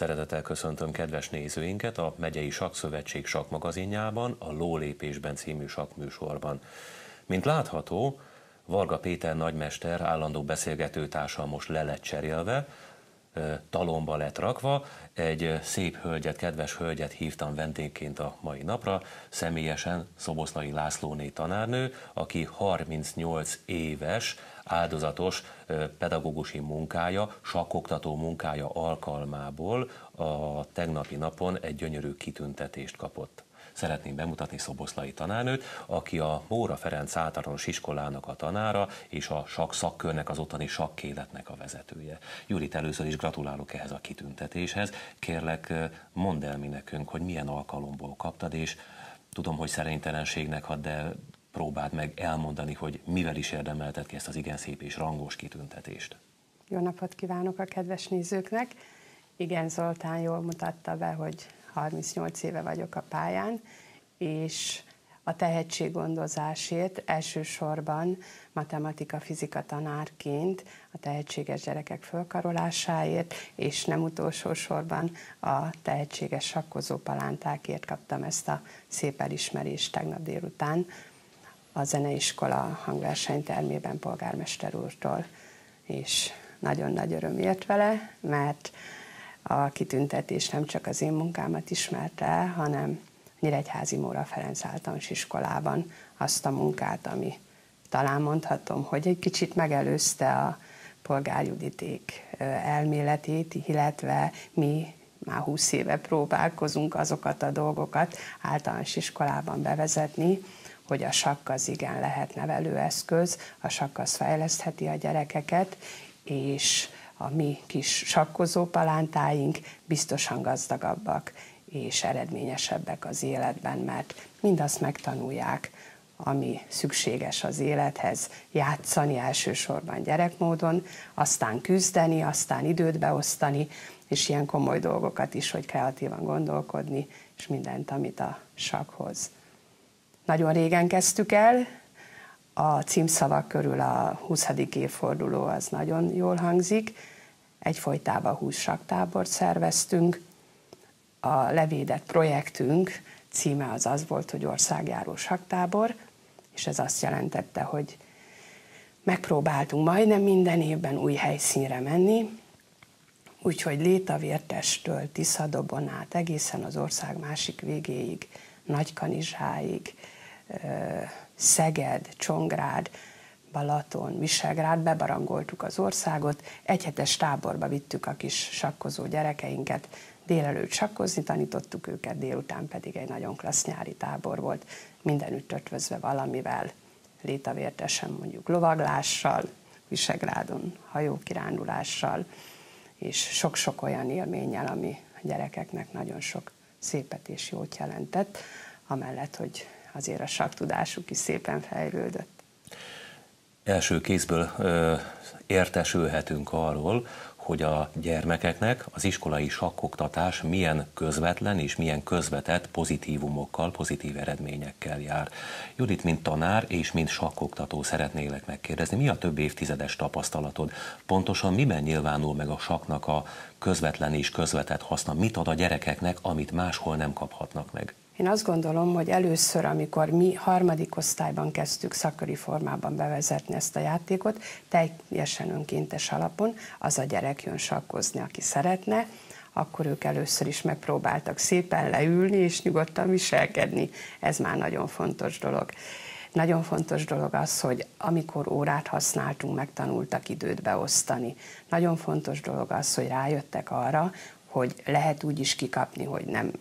Szeretettel köszöntöm kedves nézőinket a Megyei Sakszövetség sakmagazinjában, a Lólépésben című sakműsorban. Mint látható, Varga Péter nagymester állandó beszélgetőtársal most le lett cserélve, talomba lett rakva. Egy szép hölgyet, kedves hölgyet hívtam vendégként a mai napra, személyesen Szoboszlai Lászlóné tanárnő, aki 38 éves áldozatos pedagógusi munkája, sakkoktató munkája alkalmából a tegnapi napon egy gyönyörű kitüntetést kapott szeretném bemutatni Szoboszlai tanárnőt, aki a Móra Ferenc általános iskolának a tanára, és a sak szakkörnek, az ottani sakkéletnek a vezetője. Judit, először is gratulálok ehhez a kitüntetéshez. Kérlek, mondd el mi nekünk, hogy milyen alkalomból kaptad, és tudom, hogy szerénytelenségnek had, de próbáld meg elmondani, hogy mivel is érdemelted ki ezt az igen szép és rangos kitüntetést. Jó napot kívánok a kedves nézőknek! Igen, Zoltán jól mutatta be, hogy 38 éve vagyok a pályán, és a tehetséggondozásért elsősorban matematika-fizika tanárként a tehetséges gyerekek fölkarolásáért, és nem utolsó sorban a tehetséges sakkozó palántákért kaptam ezt a szép elismerést tegnap délután a zeneiskola hangversenytermében polgármester úrtól, és nagyon nagy öröm ért vele, mert a kitüntetés nem csak az én munkámat ismerte hanem Nyíregyházi Móra Ferenc általános iskolában azt a munkát, ami talán mondhatom, hogy egy kicsit megelőzte a polgárjuditék elméletét, illetve mi már 20 éve próbálkozunk azokat a dolgokat általános iskolában bevezetni, hogy a sakk az igen lehet nevelőeszköz, a sakk az fejlesztheti a gyerekeket, és a mi kis sakkozó palántáink biztosan gazdagabbak és eredményesebbek az életben, mert mindazt megtanulják, ami szükséges az élethez, játszani elsősorban gyerekmódon, aztán küzdeni, aztán időt beosztani, és ilyen komoly dolgokat is, hogy kreatívan gondolkodni, és mindent, amit a sakhoz. Nagyon régen kezdtük el, a címszavak körül a 20. évforduló az nagyon jól hangzik, egyfolytában 20 saktábort szerveztünk, a levédett projektünk címe az az volt, hogy országjáró saktábor, és ez azt jelentette, hogy megpróbáltunk majdnem minden évben új helyszínre menni, úgyhogy Létavértestől Tiszadobon át egészen az ország másik végéig, Nagykanizsáig, Szeged, Csongrád, Balaton, Visegrád, bebarangoltuk az országot, egyhetes táborba vittük a kis sakkozó gyerekeinket, délelőtt sakkozni tanítottuk őket, délután pedig egy nagyon klassz nyári tábor volt, mindenütt ötvözve valamivel, létavértesen mondjuk lovaglással, Visegrádon hajókirándulással, és sok-sok olyan élménnyel, ami a gyerekeknek nagyon sok szépet és jót jelentett, amellett, hogy azért a saktudásuk is szépen fejlődött. Első kézből ö, értesülhetünk arról, hogy a gyermekeknek az iskolai sakkoktatás milyen közvetlen és milyen közvetett pozitívumokkal, pozitív eredményekkel jár. Judit, mint tanár és mint sakkoktató szeretnélek megkérdezni, mi a több évtizedes tapasztalatod? Pontosan miben nyilvánul meg a saknak a közvetlen és közvetett haszna? Mit ad a gyerekeknek, amit máshol nem kaphatnak meg? Én azt gondolom, hogy először, amikor mi harmadik osztályban kezdtük szakköri formában bevezetni ezt a játékot, teljesen önkéntes alapon, az a gyerek jön sakkozni, aki szeretne, akkor ők először is megpróbáltak szépen leülni és nyugodtan viselkedni. Ez már nagyon fontos dolog. Nagyon fontos dolog az, hogy amikor órát használtunk, megtanultak időt beosztani. Nagyon fontos dolog az, hogy rájöttek arra, hogy lehet úgy is kikapni, hogy nem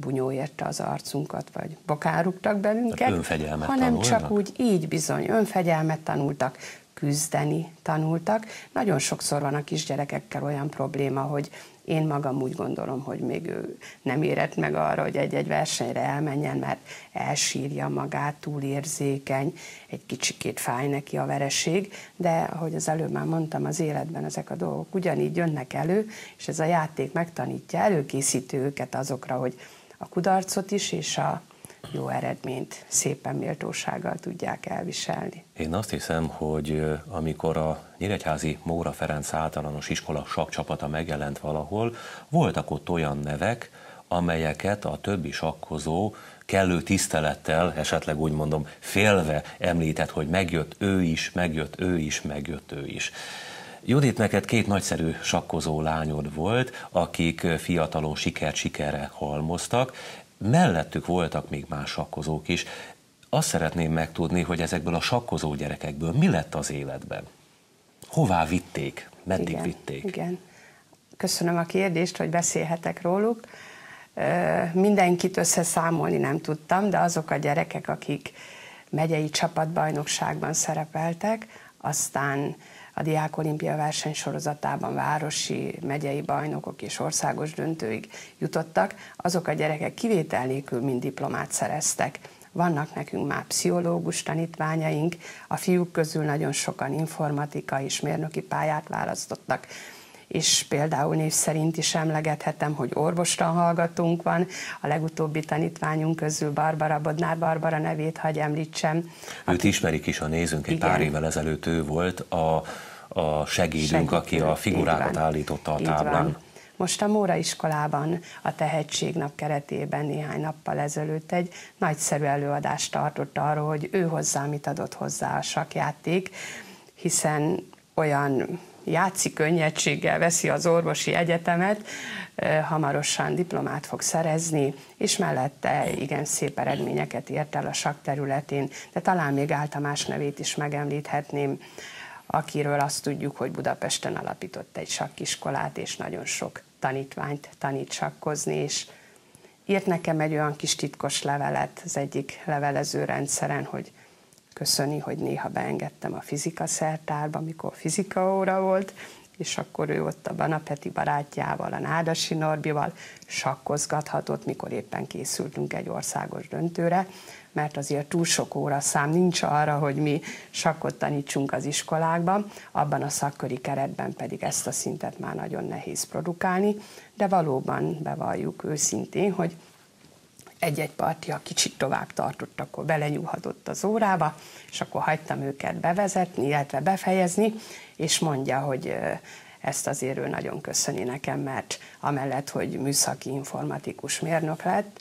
bunyó érte az arcunkat, vagy bokáruktak bennünket, hanem tanulnak? csak úgy így bizony önfegyelmet tanultak, küzdeni tanultak. Nagyon sokszor van a kisgyerekekkel olyan probléma, hogy én magam úgy gondolom, hogy még ő nem érett meg arra, hogy egy-egy versenyre elmenjen, mert elsírja magát, túlérzékeny, egy kicsikét fáj neki a vereség, de ahogy az előbb már mondtam, az életben ezek a dolgok ugyanígy jönnek elő, és ez a játék megtanítja, előkészítő őket azokra, hogy a kudarcot is és a jó eredményt szépen méltósággal tudják elviselni. Én azt hiszem, hogy amikor a Nyíregyházi Móra Ferenc általános iskola sakcsapata megjelent valahol, voltak ott olyan nevek, amelyeket a többi sakkozó kellő tisztelettel, esetleg úgy mondom, félve említett, hogy megjött ő is, megjött ő is, megjött ő is. Judit, neked két nagyszerű sakkozó lányod volt, akik fiatalon sikert sikerre halmoztak, mellettük voltak még más sakkozók is. Azt szeretném megtudni, hogy ezekből a sakkozó gyerekekből mi lett az életben? Hová vitték? Meddig igen, vitték? Igen. Köszönöm a kérdést, hogy beszélhetek róluk. Mindenkit összeszámolni nem tudtam, de azok a gyerekek, akik megyei csapatbajnokságban szerepeltek, aztán a Diák Olimpia versenysorozatában városi, megyei bajnokok és országos döntőig jutottak, azok a gyerekek kivétel nélkül mind diplomát szereztek. Vannak nekünk már pszichológus tanítványaink, a fiúk közül nagyon sokan informatika és mérnöki pályát választottak és például név szerint is emlegethetem, hogy orvostan hallgatunk van, a legutóbbi tanítványunk közül Barbara Bodnár Barbara nevét hagy említsem. Őt ismerik is a nézőnk, egy Igen. pár évvel ezelőtt ő volt a, a segédünk, Segítő, aki a figurákat állította a táblán. Most a Móra iskolában a Tehetségnap keretében néhány nappal ezelőtt egy nagyszerű előadást tartott arról, hogy ő hozzá mit adott hozzá a sakjáték, hiszen olyan játszik könnyedséggel, veszi az orvosi egyetemet, hamarosan diplomát fog szerezni, és mellette igen szép eredményeket ért el a sak területén, de talán még Áltamás nevét is megemlíthetném, akiről azt tudjuk, hogy Budapesten alapított egy sakkiskolát, és nagyon sok tanítványt tanít sakkozni, és írt nekem egy olyan kis titkos levelet az egyik levelező rendszeren, hogy köszöni, hogy néha beengedtem a fizika szertárba, amikor fizika óra volt, és akkor ő ott a Banapeti barátjával, a Nádasi Norbival sakkozgathatott, mikor éppen készültünk egy országos döntőre, mert azért túl sok óra szám nincs arra, hogy mi sakkot tanítsunk az iskolákban, abban a szakköri keretben pedig ezt a szintet már nagyon nehéz produkálni, de valóban bevalljuk őszintén, hogy egy-egy partia kicsit tovább tartott, akkor belenyúlhatott az órába, és akkor hagytam őket bevezetni, illetve befejezni, és mondja, hogy ezt azért ő nagyon köszöni nekem, mert amellett, hogy műszaki informatikus mérnök lett,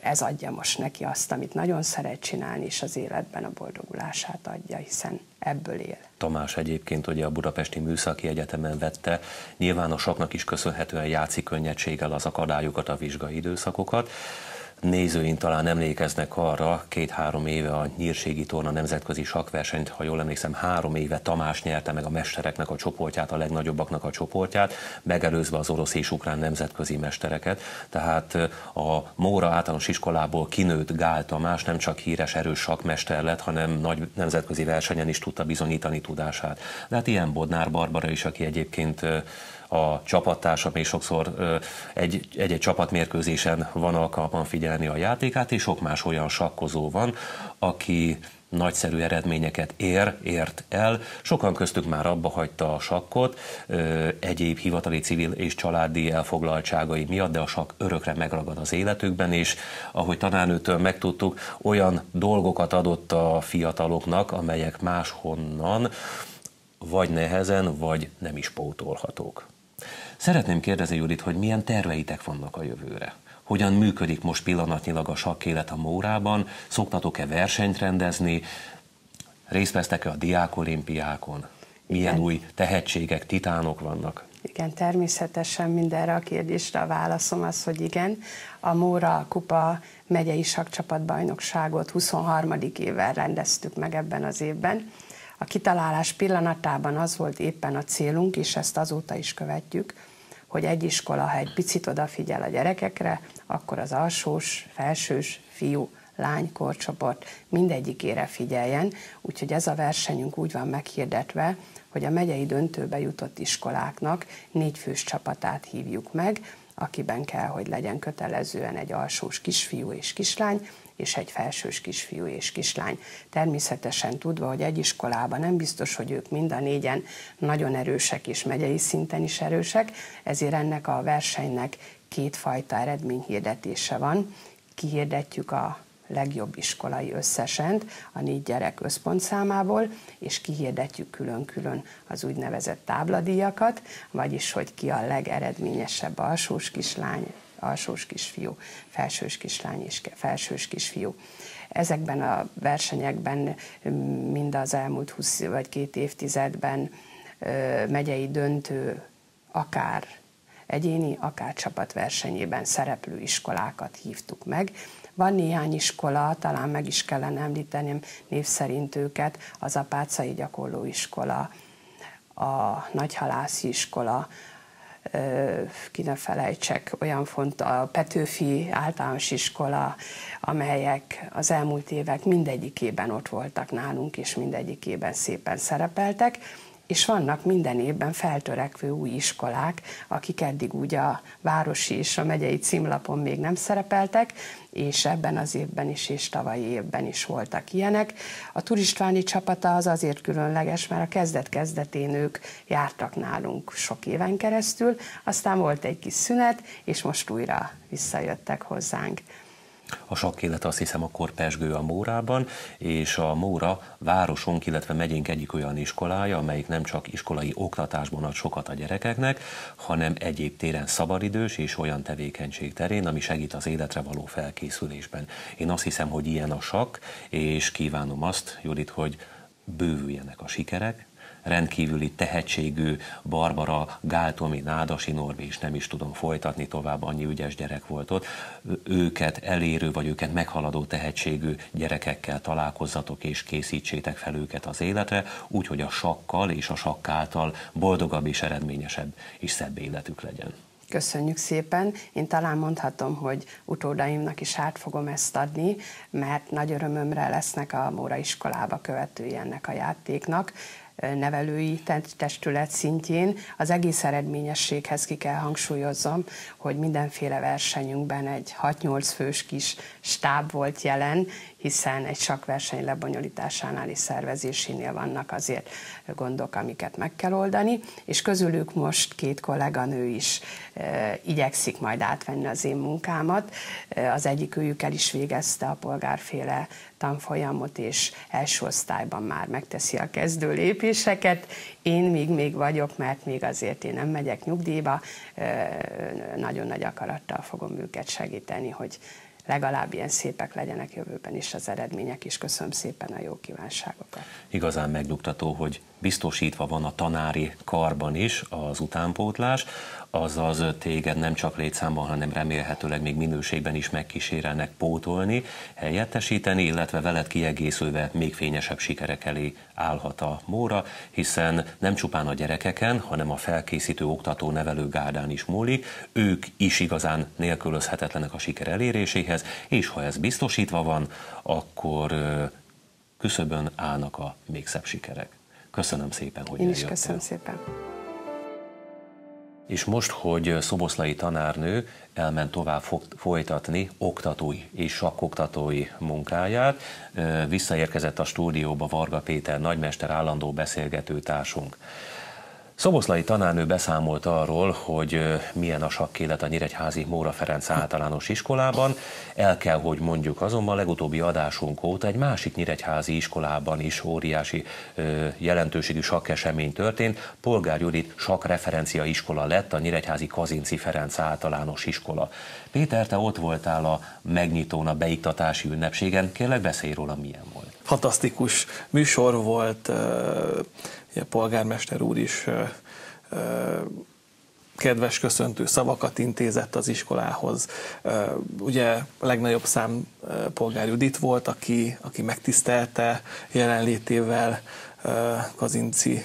ez adja most neki azt, amit nagyon szeret csinálni, és az életben a boldogulását adja, hiszen ebből él. Tamás egyébként ugye a Budapesti Műszaki Egyetemen vette, nyilván a saknak is köszönhetően játszik könnyedséggel az akadályokat, a vizsgai időszakokat nézőink talán emlékeznek arra, két-három éve a Nyírségi Torna nemzetközi sakversenyt, ha jól emlékszem, három éve Tamás nyerte meg a mestereknek a csoportját, a legnagyobbaknak a csoportját, megelőzve az orosz és ukrán nemzetközi mestereket. Tehát a Móra általános iskolából kinőtt Gál Tamás nem csak híres, erős sakmester lett, hanem nagy nemzetközi versenyen is tudta bizonyítani tudását. De hát ilyen Bodnár Barbara is, aki egyébként a csapattársam még sokszor egy-egy csapatmérkőzésen van alkalman figyelni a játékát, és sok más olyan sakkozó van, aki nagyszerű eredményeket ér, ért el. Sokan köztük már abba hagyta a sakkot, egyéb hivatali civil és családi elfoglaltságai miatt, de a sakk örökre megragad az életükben, és ahogy tanárnőtől megtudtuk, olyan dolgokat adott a fiataloknak, amelyek máshonnan vagy nehezen, vagy nem is pótolhatók. Szeretném kérdezni, Judit, hogy milyen terveitek vannak a jövőre? Hogyan működik most pillanatnyilag a sakkélet a Mórában? Szoktatok-e versenyt rendezni? Részt vesztek-e a diákolimpiákon? Milyen Igen. új tehetségek, titánok vannak? Igen, természetesen mindenre a kérdésre a válaszom az, hogy igen. A Móra Kupa megyei sakcsapatbajnokságot 23. évvel rendeztük meg ebben az évben. A kitalálás pillanatában az volt éppen a célunk, és ezt azóta is követjük, hogy egy iskola, ha egy picit odafigyel a gyerekekre, akkor az alsós, felsős, fiú, lány korcsoport mindegyikére figyeljen, úgyhogy ez a versenyünk úgy van meghirdetve, hogy a megyei döntőbe jutott iskoláknak négy fős csapatát hívjuk meg, akiben kell, hogy legyen kötelezően egy alsós kisfiú és kislány, és egy felsős kisfiú és kislány. Természetesen tudva, hogy egy iskolában nem biztos, hogy ők mind a négyen nagyon erősek és megyei szinten is erősek, ezért ennek a versenynek kétfajta eredményhirdetése van. kihirdetjük a legjobb iskolai összesent a négy gyerek összpontszámából, és kihirdetjük külön-külön az úgynevezett tábladíjakat, vagyis hogy ki a legeredményesebb alsós kislány, alsós kisfiú, felsős kislány és felsős kisfiú. Ezekben a versenyekben mind az elmúlt 20 vagy két évtizedben megyei döntő, akár egyéni, akár csapatversenyében szereplő iskolákat hívtuk meg. Van néhány iskola, talán meg is kellene említenem név szerint őket, az Apácai Gyakorlóiskola, a Nagyhalászi iskola, ki ne felejtsek, olyan font a Petőfi általános iskola, amelyek az elmúlt évek mindegyikében ott voltak nálunk, és mindegyikében szépen szerepeltek és vannak minden évben feltörekvő új iskolák, akik eddig úgy a városi és a megyei címlapon még nem szerepeltek, és ebben az évben is, és tavalyi évben is voltak ilyenek. A turistváni csapata az azért különleges, mert a kezdet-kezdetén ők jártak nálunk sok éven keresztül, aztán volt egy kis szünet, és most újra visszajöttek hozzánk. A sakkélet azt hiszem akkor pesgő a Mórában, és a Móra városunk, illetve megyénk egyik olyan iskolája, amelyik nem csak iskolai oktatásban ad sokat a gyerekeknek, hanem egyéb téren szabadidős és olyan tevékenység terén, ami segít az életre való felkészülésben. Én azt hiszem, hogy ilyen a sak, és kívánom azt, Judit, hogy bővüljenek a sikerek, rendkívüli tehetségű Barbara, Gáltomi, Nádasi Norbi is nem is tudom folytatni tovább, annyi ügyes gyerek volt ott. Őket elérő vagy őket meghaladó tehetségű gyerekekkel találkozzatok és készítsétek fel őket az életre, úgyhogy a sakkal és a sakk által boldogabb és eredményesebb és szebb életük legyen. Köszönjük szépen. Én talán mondhatom, hogy utódaimnak is át fogom ezt adni, mert nagy örömömre lesznek a Móra iskolába követői ennek a játéknak nevelői testület szintjén. Az egész eredményességhez ki kell hangsúlyozom, hogy mindenféle versenyünkben egy 6-8 fős kis stáb volt jelen, hiszen egy sakverseny lebonyolításánál és szervezésénél vannak azért gondok, amiket meg kell oldani, és közülük most két kolléganő is e, igyekszik majd átvenni az én munkámat. E, az egyik őjük el is végezte a polgárféle tanfolyamot, és első osztályban már megteszi a kezdő lépéseket. Én még még vagyok, mert még azért én nem megyek nyugdíjba, e, nagyon nagy akarattal fogom őket segíteni, hogy legalább ilyen szépek legyenek jövőben is az eredmények, és köszönöm szépen a jó kívánságokat. Igazán megnyugtató, hogy biztosítva van a tanári karban is az utánpótlás, azaz téged nem csak létszámban, hanem remélhetőleg még minőségben is megkísérelnek pótolni, helyettesíteni, illetve veled kiegészülve még fényesebb sikerek elé állhat a Móra, hiszen nem csupán a gyerekeken, hanem a felkészítő oktató nevelő gárdán is múlik, ők is igazán nélkülözhetetlenek a siker eléréséhez, és ha ez biztosítva van, akkor küszöbön állnak a még szebb sikerek. Köszönöm szépen, hogy Én is köszönöm szépen. És most, hogy Szoboszlai tanárnő elment tovább folytatni oktatói és sakkoktatói munkáját, visszaérkezett a stúdióba Varga Péter nagymester állandó beszélgető társunk. Szoboszlai tanárnő beszámolt arról, hogy milyen a sakkélet a Nyíregyházi Móra Ferenc általános iskolában. El kell, hogy mondjuk azonban legutóbbi adásunk óta egy másik Nyíregyházi iskolában is óriási jelentőségű sakkesemény történt. Polgár Judit sakreferencia iskola lett a Nyíregyházi Kazinci Ferenc általános iskola. Péter, te ott voltál a megnyitón, a beiktatási ünnepségen. Kérlek, beszélj róla, milyen volt. Fantasztikus műsor volt, a polgármester úr is kedves köszöntő szavakat intézett az iskolához. Ugye a legnagyobb szám polgár Judit volt, aki, aki megtisztelte jelenlétével Kazinci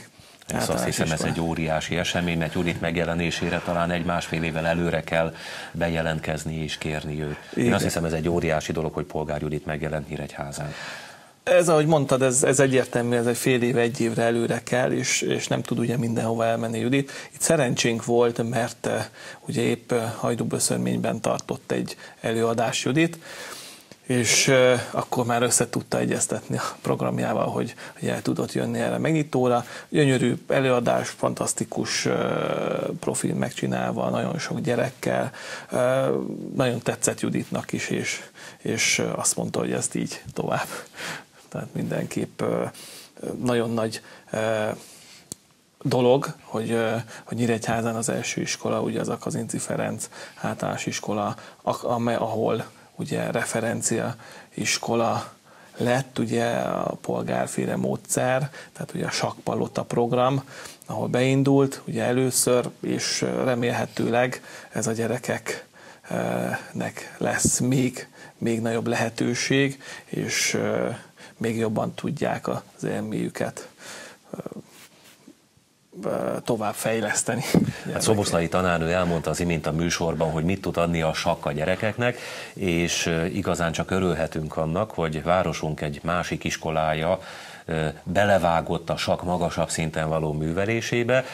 ez azt hiszem, ez egy óriási esemény, mert Judit megjelenésére talán egy másfél évvel előre kell bejelentkezni és kérni őt. Igen. Én azt hiszem, ez egy óriási dolog, hogy polgár Judit megjelent Nyíregyházán. Ez, ahogy mondtad, ez, ez egyértelmű, ez egy fél év, egy évre előre kell, és, és nem tud ugye mindenhova elmenni Judit. Itt szerencsénk volt, mert uh, ugye épp uh, Hajdúböszörményben tartott egy előadás Judit, és akkor már össze tudta egyeztetni a programjával, hogy, hogy el tudott jönni erre megnyitóra. Gyönyörű előadás, fantasztikus profil megcsinálva, nagyon sok gyerekkel. Nagyon tetszett Juditnak is, és, és azt mondta, hogy ezt így tovább. Tehát mindenképp nagyon nagy dolog, hogy, hogy Nyíregyházán az első iskola, ugye az a Kazinci Ferenc általános iskola, ahol ugye referencia iskola lett ugye a polgárféle módszer, tehát ugye a sakpalota program, ahol beindult ugye először, és remélhetőleg ez a gyerekeknek lesz még, még nagyobb lehetőség, és még jobban tudják az élményüket tovább fejleszteni. Hát Szoboszlai tanárnő elmondta az imént a műsorban, hogy mit tud adni a sakk a gyerekeknek, és igazán csak örülhetünk annak, hogy városunk egy másik iskolája belevágott a sakk magasabb szinten való művelésébe,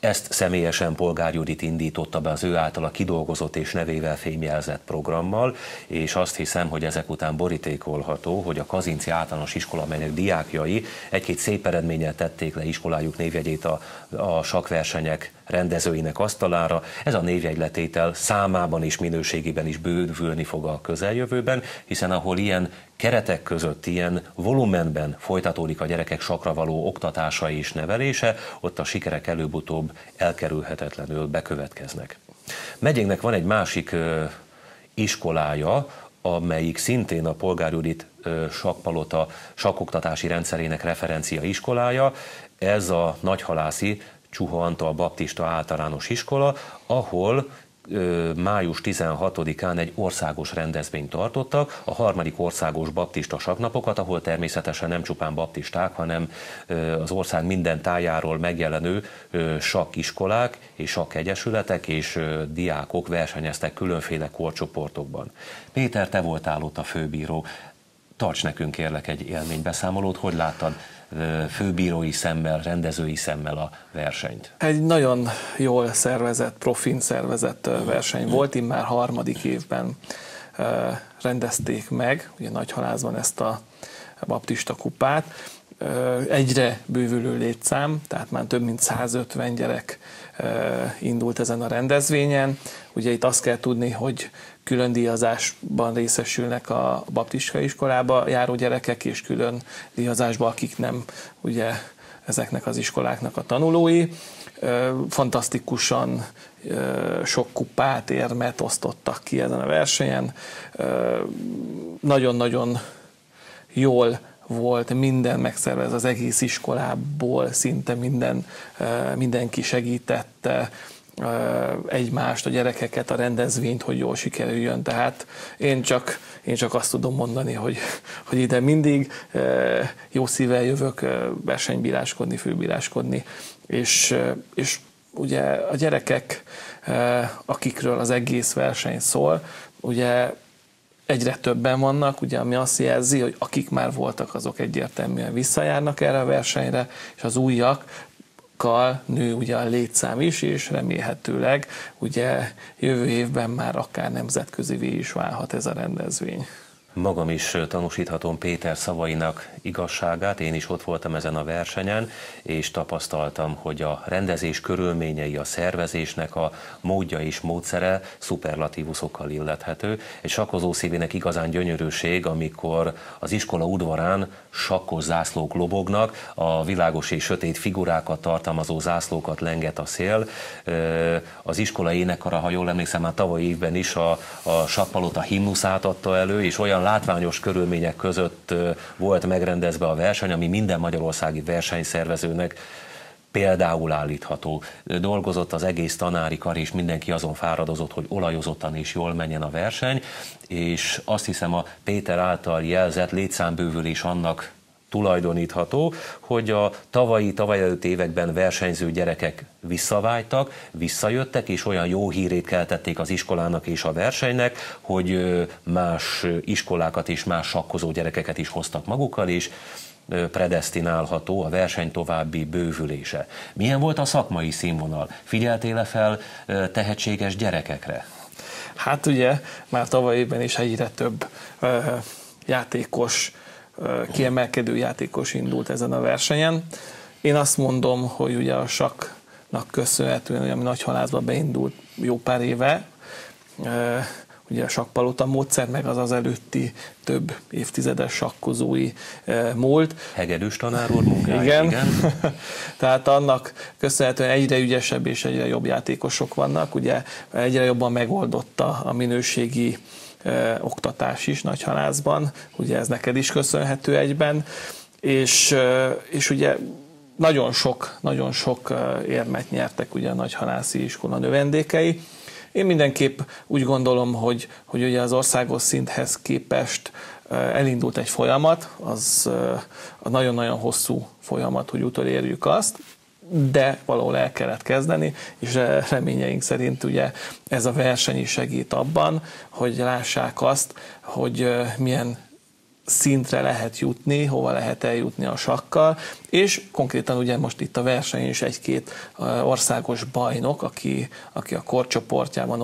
ezt személyesen Polgár Judit indította be az ő általa kidolgozott és nevével fémjelzett programmal, és azt hiszem, hogy ezek után borítékolható, hogy a Kazinci általános iskola, melynek diákjai egy-két szép eredménnyel tették le iskolájuk névjegyét a, a sakversenyek rendezőinek asztalára. Ez a névjegyletétel számában és minőségében is bővülni fog a közeljövőben, hiszen ahol ilyen keretek között, ilyen volumenben folytatódik a gyerekek sakra való oktatása és nevelése, ott a sikerek előbb-utóbb elkerülhetetlenül bekövetkeznek. Megyénknek van egy másik iskolája, amelyik szintén a polgárjudit sakpalota sakoktatási rendszerének referencia iskolája. Ez a nagyhalászi Csuha Antal Baptista általános iskola, ahol május 16-án egy országos rendezvényt tartottak, a harmadik országos baptista saknapokat, ahol természetesen nem csupán baptisták, hanem az ország minden tájáról megjelenő sakkiskolák és sakkegyesületek és diákok versenyeztek különféle korcsoportokban. Péter, te voltál ott a főbíró. Tarts nekünk kérlek egy élménybeszámolót, hogy láttad főbírói szemmel, rendezői szemmel a versenyt? Egy nagyon jól szervezett, profin szervezett verseny volt, immár harmadik évben rendezték meg, ugye Nagyhalázban ezt a baptista kupát, egyre bővülő létszám, tehát már több mint 150 gyerek indult ezen a rendezvényen. Ugye itt azt kell tudni, hogy külön díjazásban részesülnek a baptista iskolába járó gyerekek, és külön díjazásban, akik nem ugye ezeknek az iskoláknak a tanulói. Fantasztikusan sok kupát, érmet osztottak ki ezen a versenyen. Nagyon-nagyon jól volt minden megszervez az egész iskolából, szinte minden, mindenki segítette, egymást, a gyerekeket, a rendezvényt, hogy jól sikerüljön. Tehát én csak, én csak azt tudom mondani, hogy, hogy ide mindig jó szívvel jövök versenybíráskodni, főbíráskodni, és, és ugye a gyerekek, akikről az egész verseny szól, ugye egyre többen vannak, ugye, ami azt jelzi, hogy akik már voltak, azok egyértelműen visszajárnak erre a versenyre, és az újak nő ugye a létszám is, és remélhetőleg ugye jövő évben már akár nemzetközi is válhat ez a rendezvény. Magam is tanúsíthatom Péter szavainak igazságát, én is ott voltam ezen a versenyen, és tapasztaltam, hogy a rendezés körülményei, a szervezésnek a módja és módszere szuperlatívuszokkal illethető. Egy sakkozó szívének igazán gyönyörűség, amikor az iskola udvarán sakkos zászlók lobognak, a világos és sötét figurákat tartalmazó zászlókat lenget a szél. Az iskola énekara, ha jól emlékszem, már tavaly évben is a, a sakkpalota himnuszát adta elő, és olyan látványos körülmények között volt megrendezve a verseny, ami minden magyarországi versenyszervezőnek például állítható. Dolgozott az egész tanári kar, és mindenki azon fáradozott, hogy olajozottan és jól menjen a verseny, és azt hiszem a Péter által jelzett létszámbővülés annak tulajdonítható, hogy a tavalyi, tavaly előtt években versenyző gyerekek visszavágytak, visszajöttek, és olyan jó hírét keltették az iskolának és a versenynek, hogy más iskolákat és más sakkozó gyerekeket is hoztak magukkal, és predestinálható a verseny további bővülése. Milyen volt a szakmai színvonal? Figyeltél-e fel tehetséges gyerekekre? Hát ugye már tavaly évben is egyre több játékos, kiemelkedő játékos indult ezen a versenyen. Én azt mondom, hogy ugye a saknak köszönhetően, ami nagy halászba beindult jó pár éve, ugye a sakkpalota módszer, meg az az előtti több évtizedes sakkozói múlt. Hegedűs tanár úr munkája, igen. igen. Tehát annak köszönhetően egyre ügyesebb és egyre jobb játékosok vannak, ugye egyre jobban megoldotta a minőségi oktatás is Nagyhalászban, ugye ez neked is köszönhető egyben, és, és ugye nagyon sok, nagyon sok érmet nyertek ugye a Nagyhalászi iskola növendékei. Én mindenképp úgy gondolom, hogy, hogy ugye az országos szinthez képest elindult egy folyamat, az a nagyon-nagyon hosszú folyamat, hogy utolérjük azt, de valahol el kellett kezdeni, és reményeink szerint ugye ez a verseny is segít abban, hogy lássák azt, hogy milyen szintre lehet jutni, hova lehet eljutni a sakkal, és konkrétan ugye most itt a verseny is egy-két országos bajnok, aki, aki a korcsoportjában